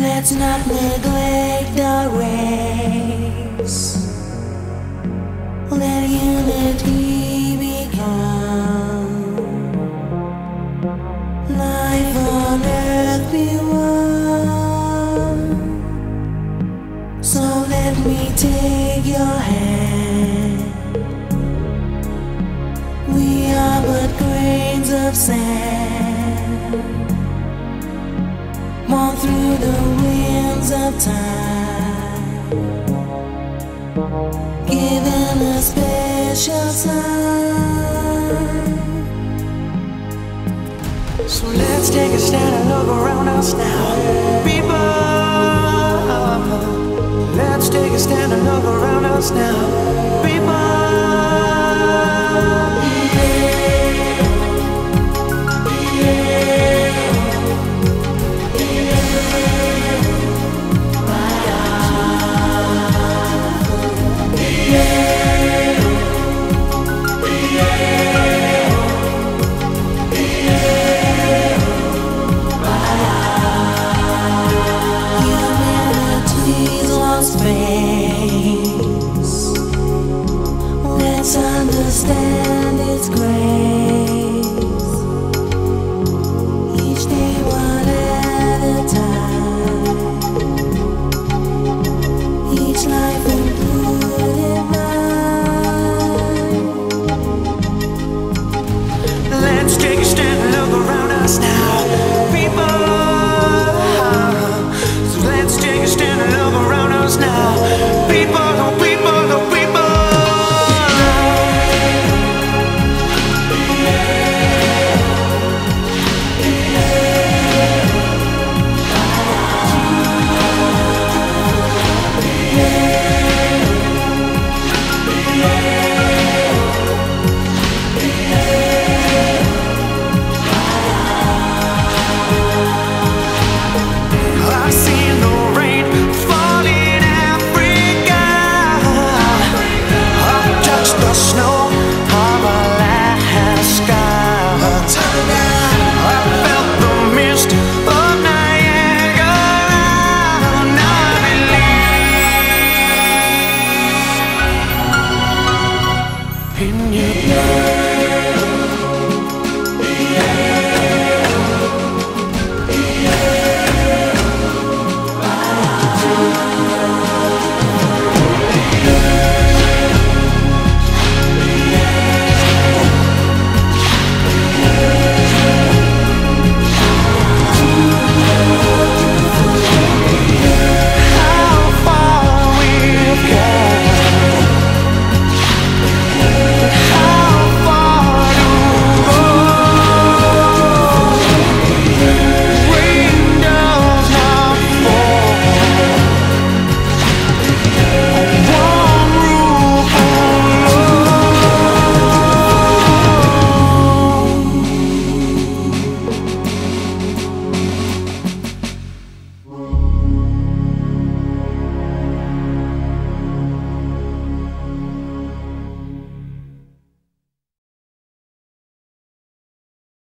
Let's not neglect our race. Let unity become. Life on earth be one. So let me take your hand. We are but grains of sand. Through the winds of time. Given a special sign. So let's take a stand and look around us now. space. in your blood.